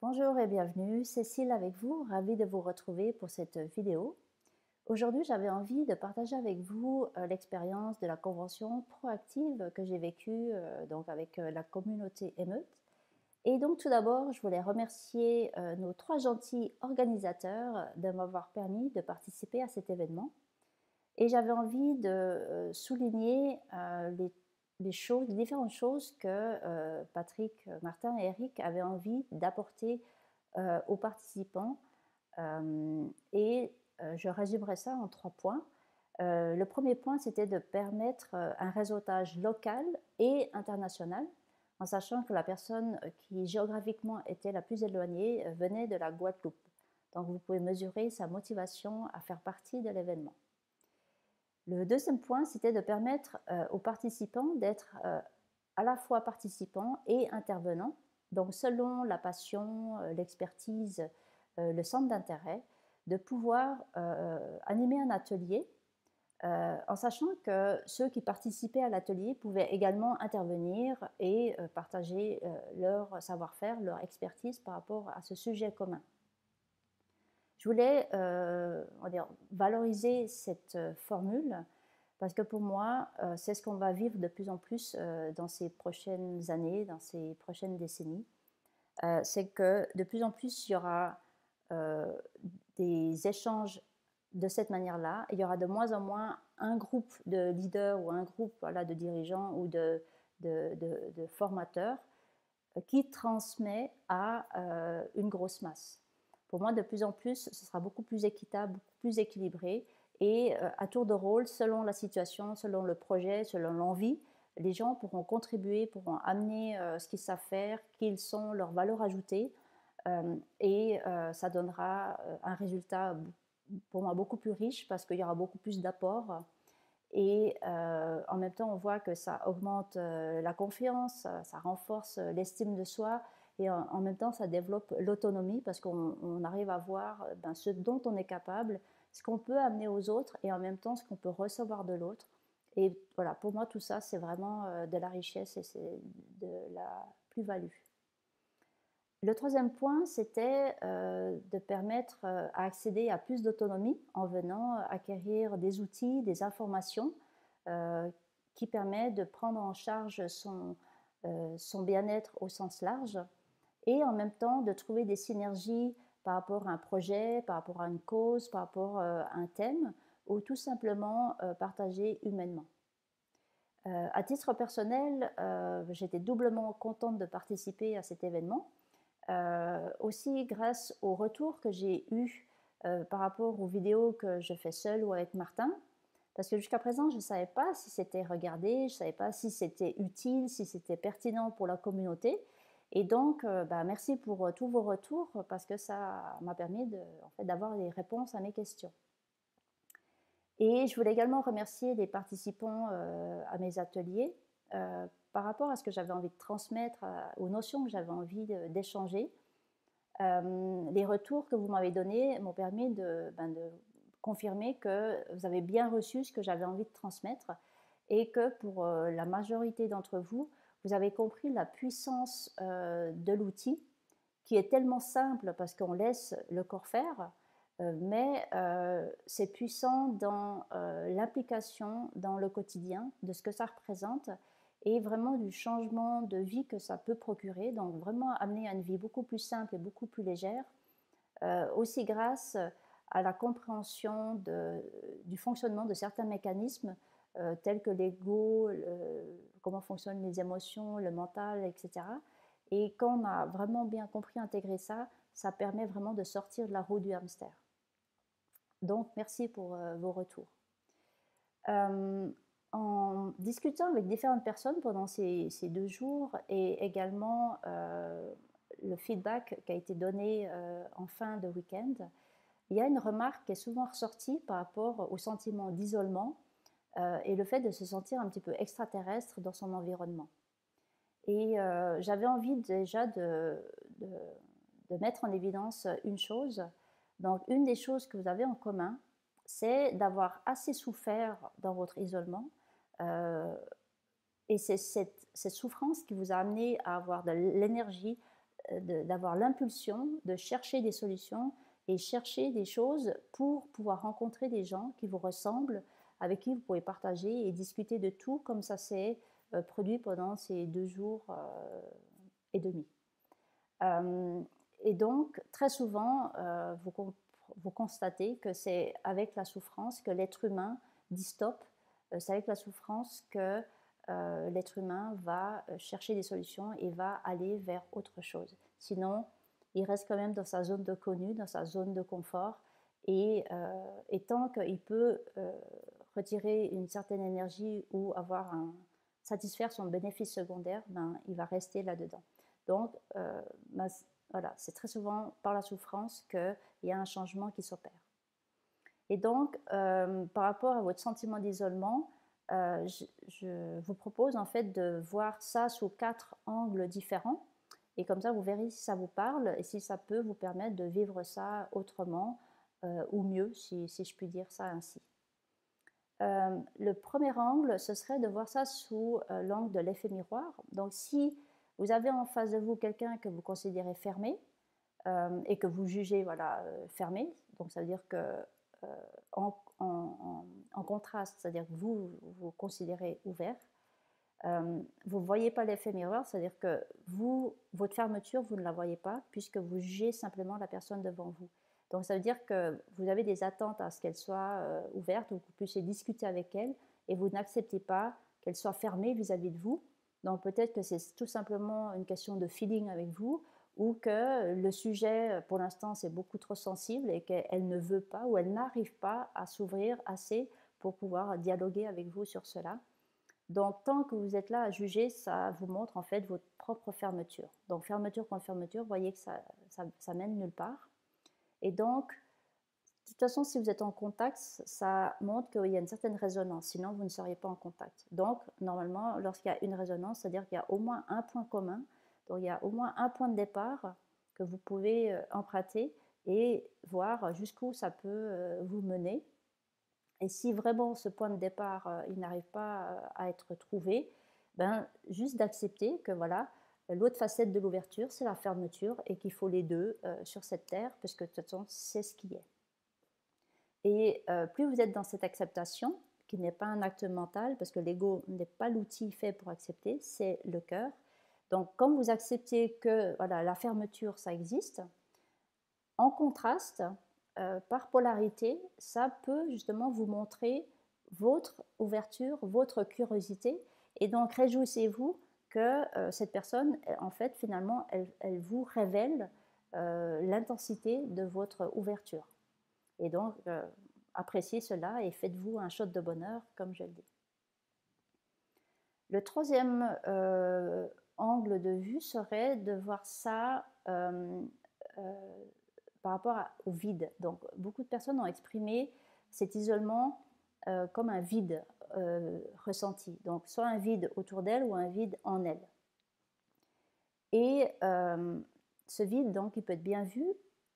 Bonjour et bienvenue, Cécile avec vous, ravie de vous retrouver pour cette vidéo. Aujourd'hui, j'avais envie de partager avec vous euh, l'expérience de la convention proactive que j'ai vécue euh, donc avec euh, la communauté émeute. Et donc tout d'abord, je voulais remercier nos trois gentils organisateurs de m'avoir permis de participer à cet événement. Et j'avais envie de souligner les, choses, les différentes choses que Patrick, Martin et Eric avaient envie d'apporter aux participants et euh, je résumerai ça en trois points. Euh, le premier point, c'était de permettre euh, un réseautage local et international, en sachant que la personne qui géographiquement était la plus éloignée venait de la Guadeloupe. Donc vous pouvez mesurer sa motivation à faire partie de l'événement. Le deuxième point, c'était de permettre aux participants d'être à la fois participants et intervenants, donc selon la passion, l'expertise, le centre d'intérêt, de pouvoir euh, animer un atelier euh, en sachant que ceux qui participaient à l'atelier pouvaient également intervenir et euh, partager leur savoir-faire, leur expertise par rapport à ce sujet commun. Je voulais valoriser cette formule parce que pour moi, c'est ce qu'on va vivre de plus en plus dans ces prochaines années, dans ces prochaines décennies. c'est que de plus en plus, il y aura des échanges de cette manière-là. Il y aura de moins en moins un groupe de leaders ou un groupe de dirigeants ou de, formateurs euh, qui transmet à euh, une grosse masse. Pour moi, de plus en plus, ce sera beaucoup plus équitable, beaucoup plus équilibré et euh, à tour de rôle, selon la situation, selon le projet, selon l'envie, les gens pourront contribuer, pourront amener ce qu'ils savent faire, qu'ils sont, leurs valeurs ajoutées euh, et euh, ça donnera euh, un résultat pour moi beaucoup plus riche parce qu'il y aura beaucoup plus d'apports. Et en même temps, on voit que ça augmente la confiance, ça renforce l'estime de soi et en, même temps, ça développe l'autonomie parce qu'on arrive à voir ben, ce dont on est capable, ce qu'on peut amener aux autres et en même temps ce qu'on peut recevoir de l'autre. Et voilà, pour moi, tout ça, c'est vraiment de la richesse et c'est de la plus-value. Le troisième point, c'était euh, de permettre euh, à accéder à plus d'autonomie en venant acquérir des outils, des informations euh, qui permettent de prendre en charge son bien-être au sens large et en même temps de trouver des synergies par rapport à un projet, par rapport à une cause, par rapport à un thème ou tout simplement partager humainement. à titre personnel, j'étais doublement contente de participer à cet événement euh, aussi grâce au retour que j'ai eu euh, par rapport aux vidéos que je fais seule ou avec Martin. Parce que jusqu'à présent, je ne savais pas si c'était regardé, je ne savais pas si c'était utile, si c'était pertinent pour la communauté. Et donc, euh, bah, merci pour tous vos retours parce que ça m'a permis d'avoir en fait, des réponses à mes questions. Et je voulais également remercier les participants à mes ateliers par rapport à ce que j'avais envie de transmettre, aux notions que j'avais envie d'échanger. Euh, les retours que vous m'avez donnés m'ont permis ben, de, confirmer que vous avez bien reçu ce que j'avais envie de transmettre et que pour euh, la majorité d'entre vous, vous avez compris la puissance euh, de l'outil qui est tellement simple parce qu'on laisse le corps faire, mais c'est puissant dans l'implication dans le quotidien de ce que ça représente et vraiment du changement de vie que ça peut procurer. Donc vraiment amener à une vie beaucoup plus simple et beaucoup plus légère, euh, aussi grâce à la compréhension du fonctionnement de certains mécanismes euh, tels que l'ego, comment fonctionnent les émotions, le mental, etc. Et quand on a vraiment bien compris, intégré ça, ça permet vraiment de sortir de la roue du hamster. Donc merci pour euh, vos retours en discutant avec différentes personnes pendant ces, deux jours et également euh, le feedback qui a été donné euh, en fin de week-end, il y a une remarque qui est souvent ressortie par rapport au sentiment d'isolement euh, et le fait de se sentir un petit peu extraterrestre dans son environnement. Et j'avais envie déjà de, de, mettre en évidence une chose. Donc, une des choses que vous avez en commun, c'est d'avoir assez souffert dans votre isolement euh, Et c'est cette, cette, souffrance qui vous a amené à avoir de l'énergie, d'avoir l'impulsion de chercher des solutions et chercher des choses pour pouvoir rencontrer des gens qui vous ressemblent, avec qui vous pouvez partager et discuter de tout comme ça s'est produit pendant ces deux jours et demi. et donc, très souvent, vous, constatez que c'est avec la souffrance que l'être humain dit stop, euh, c'est avec la souffrance que euh, l'être humain va euh, chercher des solutions et va aller vers autre chose. Sinon, il reste quand même dans sa zone de connu, dans sa zone de confort, et tant qu'il peut retirer une certaine énergie ou avoir satisfaire son bénéfice secondaire, ben, il va rester là-dedans. Donc, voilà, c'est très souvent par la souffrance qu'il y a un changement qui s'opère. Et donc, euh, par rapport à votre sentiment d'isolement, euh, je, vous propose en fait de voir ça sous quatre angles différents. Et comme ça, vous verrez si ça vous parle et si ça peut vous permettre de vivre ça autrement euh, ou mieux, si, je puis dire ça ainsi. Le premier angle, ce serait de voir ça sous l'angle de l'effet miroir. Donc, si vous avez en face de vous quelqu'un que vous considérez fermé euh, et que vous jugez voilà, euh, fermé. Donc ça veut dire que euh, en, contraste, c'est-à-dire que vous vous considérez ouvert. vous ne voyez pas l'effet miroir, c'est-à-dire que vous, votre fermeture, vous ne la voyez pas puisque vous jugez simplement la personne devant vous. Donc ça veut dire que vous avez des attentes à ce qu'elle soit ouverte ou que vous puissiez discuter avec elle et vous n'acceptez pas qu'elle soit fermée vis à -vis de vous donc peut-être que c'est tout simplement une question de feeling avec vous ou que le sujet, pour l'instant, c'est beaucoup trop sensible et qu'elle ne veut pas ou elle n'arrive pas à s'ouvrir assez pour pouvoir dialoguer avec vous sur cela. Donc tant que vous êtes là à juger, ça vous montre en fait votre propre fermeture. Donc fermeture contre fermeture, vous voyez que ça, ça, ça mène nulle part. Et donc, de toute façon, si vous êtes en contact, ça montre qu'il y a une certaine résonance, sinon vous ne seriez pas en contact. Donc, normalement, lorsqu'il y a une résonance, c'est-à-dire qu'il y a au moins un point commun, donc il y a au moins un point de départ que vous pouvez euh, emprunter et voir jusqu'où ça peut euh, vous mener. Et si vraiment ce point de départ, euh, il n'arrive pas à être trouvé, ben, juste d'accepter que voilà, l'autre facette de l'ouverture, c'est la fermeture et qu'il faut les deux sur cette terre, parce que de toute façon, c'est ce qui est. Et euh, plus vous êtes dans cette acceptation, qui n'est pas un acte mental, parce que l'ego n'est pas l'outil fait pour accepter, c'est le cœur. Donc, quand vous acceptez que voilà, la fermeture, ça existe, en contraste, euh, par polarité, ça peut justement vous montrer votre ouverture, votre curiosité. Et donc, réjouissez-vous que euh, cette personne, en fait, finalement, elle, vous révèle l'intensité de votre ouverture. Et donc, euh, appréciez cela et faites-vous un shot de bonheur, comme je le dis. Le troisième euh, angle de vue serait de voir ça euh, par rapport au vide. Donc, beaucoup de personnes ont exprimé cet isolement comme un vide ressenti. Donc, soit un vide autour d'elle ou un vide en elle. Et ce vide, donc, il peut être bien vu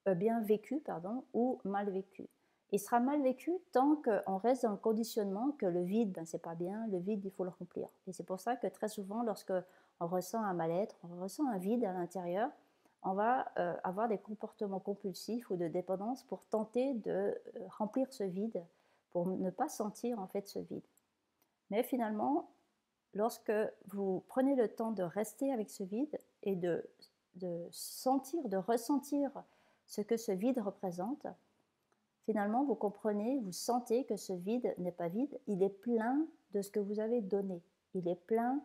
euh, bien vécu pardon, ou mal vécu. Il sera mal vécu tant qu'on reste dans le conditionnement que le vide, ben, c'est pas bien, le vide, il faut le remplir. Et c'est pour ça que très souvent, lorsque on ressent un mal-être, on ressent un vide à l'intérieur, on va euh, avoir des comportements compulsifs ou de dépendance pour tenter de euh, remplir ce vide, pour ne pas sentir en fait ce vide. Mais finalement, lorsque vous prenez le temps de rester avec ce vide et de, sentir, de ressentir ce que ce vide représente, finalement, vous comprenez, vous sentez que ce vide n'est pas vide, il est plein de ce que vous avez donné. Il est plein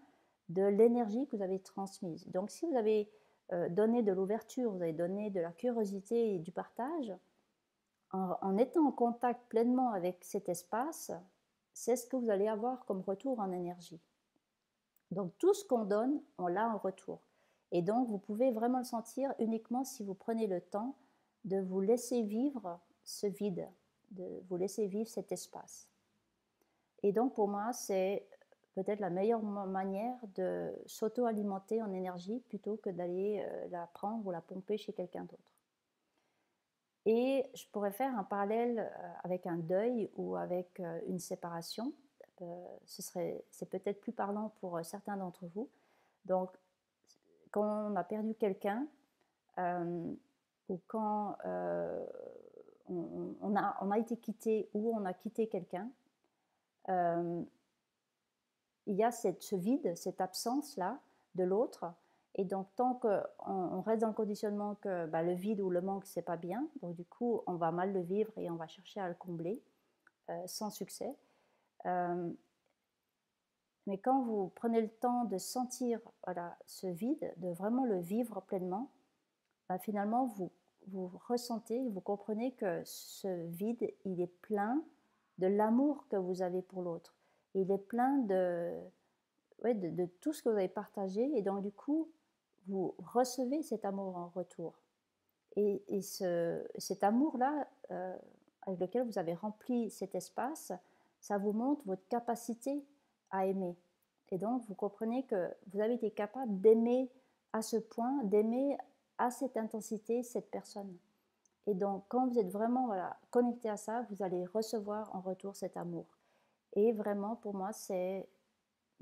de l'énergie que vous avez transmise. Donc si vous avez euh, donné de l'ouverture, vous avez donné de la curiosité et du partage, en, étant en contact pleinement avec cet espace, c'est ce que vous allez avoir comme retour en énergie. Donc tout ce qu'on donne, on l'a en retour. Et donc vous pouvez vraiment le sentir uniquement si vous prenez le temps de vous laisser vivre ce vide, de vous laisser vivre cet espace. Et donc pour moi, c'est peut-être la meilleure manière de s'auto-alimenter en énergie plutôt que d'aller euh, la prendre ou la pomper chez quelqu'un d'autre. Et je pourrais faire un parallèle euh, avec un deuil ou avec euh, une séparation, ce serait, c'est peut-être plus parlant pour certains d'entre vous. Donc, quand on a perdu quelqu'un, ou quand on, a, on, a, été quitté ou on a quitté quelqu'un, il y a cette, ce vide, cette absence-là de l'autre. Et donc, tant qu'on on reste dans le conditionnement que bah, le vide ou le manque, c'est pas bien, donc du coup, on va mal le vivre et on va chercher à le combler euh, sans succès. Euh, mais quand vous prenez le temps de sentir voilà, ce vide, de vraiment le vivre pleinement, bah, finalement, vous, vous ressentez, vous comprenez que ce vide, il est plein de l'amour que vous avez pour l'autre. Il est plein de, ouais, de, tout ce que vous avez partagé. Et donc, du coup, vous recevez cet amour en retour. Et, ce, cet amour-là, euh, avec lequel vous avez rempli cet espace, ça vous montre votre capacité à aimer. Et donc, vous comprenez que vous avez été capable d'aimer à ce point, d'aimer à cette intensité cette personne. Et donc, quand vous êtes vraiment connecté à ça, vous allez recevoir en retour cet amour. Et vraiment, pour moi, c'est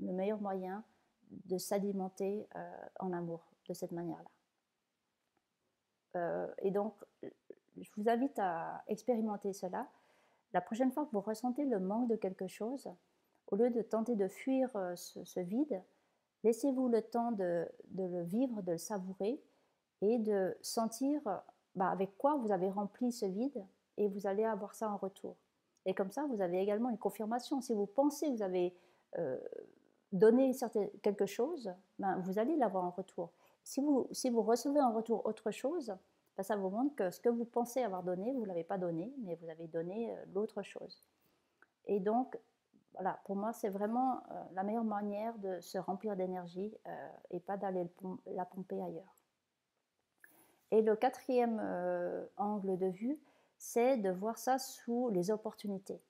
le meilleur moyen de s'alimenter euh, en amour de cette manière-là. Euh, et donc, je vous invite à expérimenter cela. La prochaine fois que vous ressentez le manque de quelque chose, au lieu de tenter de fuir euh, ce, vide, laissez-vous le temps de, le vivre, de le savourer et de sentir bah, avec quoi vous avez rempli ce vide et vous allez avoir ça en retour. Et comme ça, vous avez également une confirmation. Si vous pensez que vous avez euh, donné quelque chose, ben, vous allez l'avoir en retour. Si vous, si vous recevez en retour autre chose, ben, ça vous montre que ce que vous pensez avoir donné, vous ne l'avez pas donné, mais vous avez donné euh, l'autre chose. Et donc, voilà, pour moi, c'est vraiment euh, la meilleure manière de se remplir d'énergie et pas d'aller la pomper ailleurs. Et le quatrième angle de vue, c'est de voir ça sous les opportunités.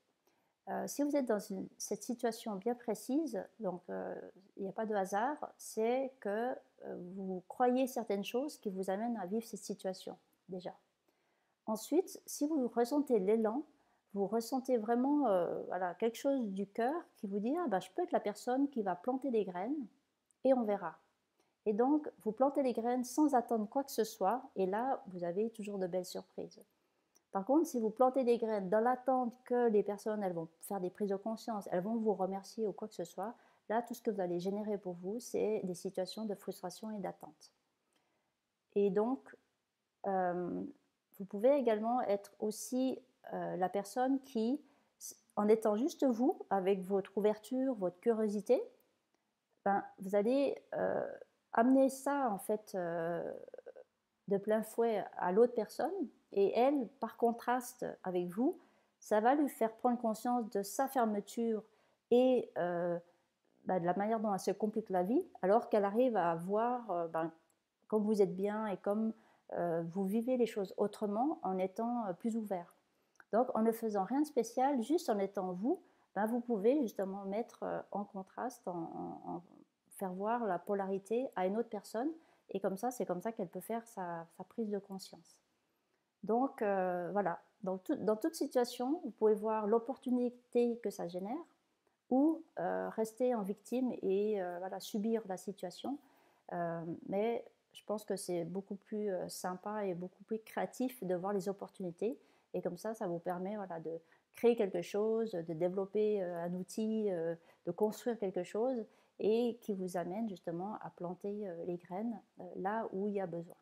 Euh, si vous êtes dans cette situation bien précise, donc euh, il n'y a pas de hasard, c'est que euh, vous croyez certaines choses qui vous amènent à vivre cette situation déjà. Ensuite, si vous ressentez l'élan, vous ressentez vraiment voilà, quelque chose du cœur qui vous dit ah, bah, je peux être la personne qui va planter des graines et on verra. Et donc, vous plantez les graines sans attendre quoi que ce soit, et là, vous avez toujours de belles surprises. Par contre, si vous plantez des graines dans l'attente que les personnes elles vont faire des prises de conscience, elles vont vous remercier ou quoi que ce soit, là, tout ce que vous allez générer pour vous, c'est des situations de frustration et d'attente. Et donc, euh, vous pouvez également être aussi euh, la personne qui, en étant juste vous, avec votre ouverture, votre curiosité, ben, vous allez euh, amener ça en fait de plein fouet à l'autre personne et elle, par contraste avec vous, ça va lui faire prendre conscience de sa fermeture et bah, de la manière dont elle se complique la vie, alors qu'elle arrive à voir euh, ben, comme vous êtes bien et comme euh, vous vivez les choses autrement en étant plus ouvert. Donc en ne faisant rien de spécial, juste en étant vous, ben, vous pouvez justement mettre en contraste, en, faire voir la polarité à une autre personne, et comme ça, c'est comme ça qu'elle peut faire sa prise de conscience. Donc euh, voilà, dans, toute situation, vous pouvez voir l'opportunité que ça génère ou euh, rester en victime et euh, voilà, subir la situation. mais je pense que c'est beaucoup plus sympa et beaucoup plus créatif de voir les opportunités. Et comme ça, ça vous permet voilà, de créer quelque chose, de développer un outil, de construire quelque chose et qui vous amène justement à planter les graines là où il y a besoin.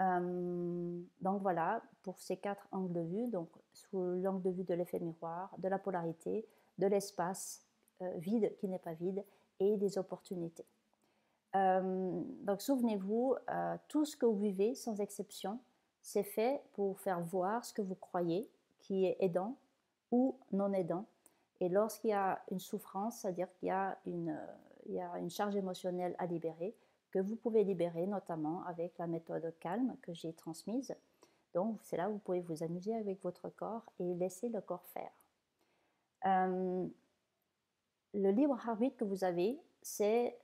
Euh, donc voilà, pour ces quatre angles de vue, donc sous l'angle de vue de l'effet miroir, de la polarité, de l'espace euh, vide qui n'est pas vide et des opportunités. Euh, donc souvenez-vous, tout ce que vous vivez, sans exception, c'est fait pour faire voir ce que vous croyez qui est aidant ou non aidant. Et lorsqu'il y a une souffrance, c'est-à-dire qu'il y a une, y a une charge émotionnelle à libérer, que vous pouvez libérer, notamment avec la méthode calme que j'ai transmise. Donc, c'est là où vous pouvez vous amuser avec votre corps et laisser le corps faire. Euh, le libre arbitre que vous avez, c'est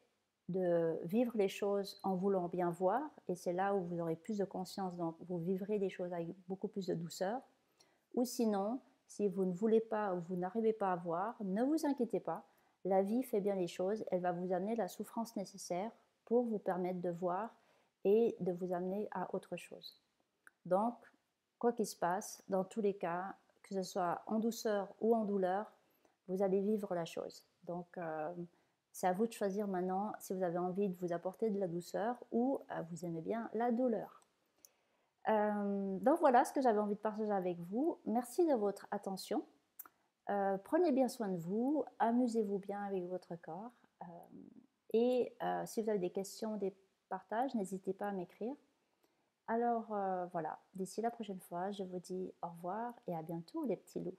de vivre les choses en voulant bien voir, et c'est là où vous aurez plus de conscience, donc vous vivrez des choses avec beaucoup plus de douceur, ou sinon Si vous ne voulez pas ou vous n'arrivez pas à voir, ne vous inquiétez pas. La vie fait bien les choses. Elle va vous amener la souffrance nécessaire pour vous permettre de voir et de vous amener à autre chose. Donc, quoi qu'il se passe, dans tous les cas, que ce soit en douceur ou en douleur, vous allez vivre la chose. Donc, euh, c'est à vous de choisir maintenant si vous avez envie de vous apporter de la douceur ou euh, vous aimez bien la douleur. Euh, donc voilà ce que j'avais envie de partager avec vous. Merci de votre attention. prenez bien soin de vous, amusez-vous bien avec votre corps. et si vous avez des questions, des partages, n'hésitez pas à m'écrire. Alors voilà, d'ici la prochaine fois, je vous dis au revoir et à bientôt les petits loups.